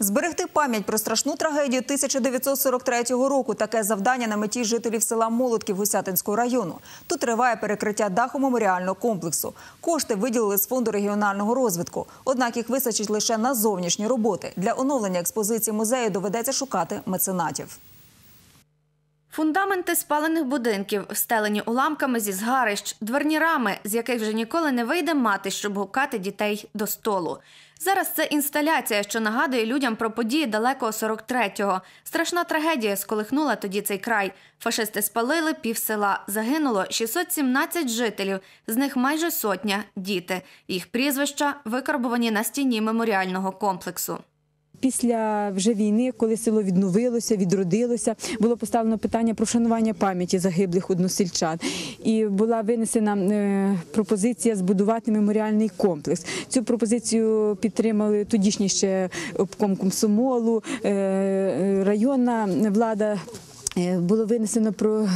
Зберегти пам'ять про страшну трагедію 1943 року. Таке завдання на меті жителів села Молотків Гусятинського району. Тут триває перекриття даху меморіального комплексу. Кошти виділили з фонду регіонального розвитку. Однак їх вистачить лише на зовнішні роботи. Для оновлення експозиції музею доведеться шукати меценатів. Фундаменти спалених будинків, встелені уламками зі згарищ, дверні рами, з яких вже ніколи не вийде мати, щоб гукати дітей до столу. Зараз це інсталяція, що нагадує людям про події далекого 43-го. Страшна трагедія сколихнула тоді цей край. Фашисти спалили пів села. Загинуло 617 жителів, з них майже сотня діти. Їх прізвища викарбувані на стіні меморіального комплексу. Після вже війни, коли село відновилося, відродилося, було поставлено питання про вшанування пам'яті загиблих односельчан. І була винесена е, пропозиція збудувати меморіальний комплекс. Цю пропозицію підтримали тодішній ще обком комсомолу, е, е, районна влада. Е, Було винесено про е,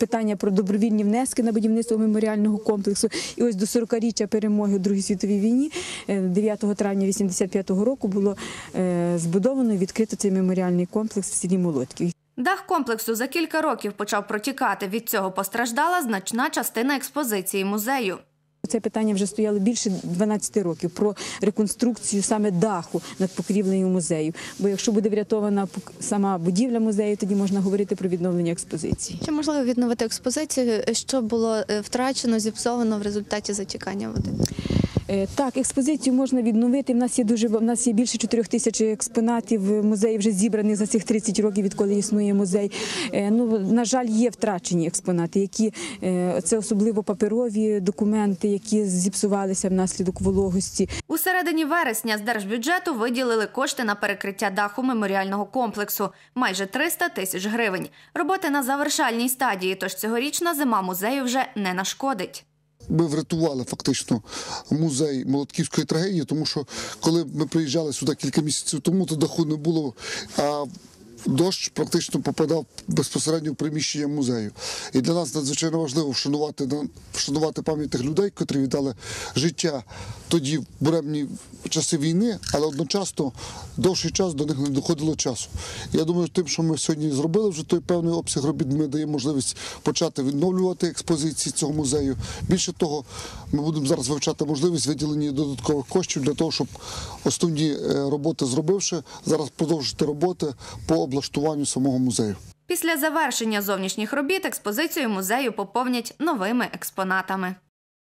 питання про добровільні внески на будівництво меморіального комплексу. І ось до 40-річчя перемоги у Другій світовій війні, е, 9 травня 85-го року, було е, збудовано і відкрито цей меморіальний комплекс в селі Молотків. Дах комплексу за кілька років почав протікати. Від цього постраждала значна частина експозиції музею. Це питання вже стояло більше 12 років про реконструкцію саме даху над покрівлею музею. Бо якщо буде врятована сама будівля музею, тоді можна говорити про відновлення експозиції. Чи можливо відновити експозицію, що було е, втрачено, зіпсовано в результаті затікання води? Е, Так, експозицію можна відновити. В нас є дуже в нас є більше 4 тисяч експонатів музеї вже зібраних за цих 30 років, відколи існує музей. Е, Ну на жаль, є втрачені експонати, які е, це особливо паперові документи, які зіпсувалися внаслідок вологості. У середині вересня з держбюджету виділили кошти на перекриття даху меморіального комплексу майже 300 тисяч гривень. Роботи на завершальній стадії, тож цьогорічна зима музею вже не нашкодить. Ми врятували фактично музей молотківської трагедії, тому що коли ми приїжджали сюди кілька місяців тому, то даху не було. А Дощ практично попадав безпосередньо в приміщення музею. І для нас надзвичайно важливо вшанувати, вшанувати пам'ять тих людей, котрі віддали життя тоді в буремні часи війни, але одночасно довший час до них не доходило часу. Я думаю, тим, що ми сьогодні зробили вже той певний обсяг робіт, ми даємо можливість почати відновлювати експозиції цього музею. Більше того, ми будемо зараз вивчати можливість виділення додаткових коштів для того, щоб основні е, роботи зробивши, зараз продовжити роботи по облаштуванню самого музею. Після завершення зовнішніх робіт експозицію музею поповнять новими експонатами.